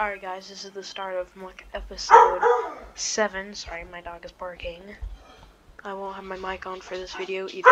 Alright guys, this is the start of like episode 7. Sorry, my dog is barking. I won't have my mic on for this video either.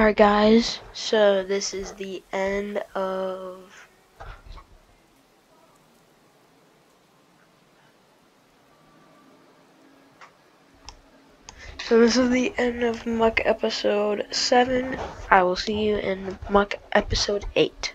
Alright guys, so this is the end of So this is the end of Muck episode 7. I will see you in Muck episode 8.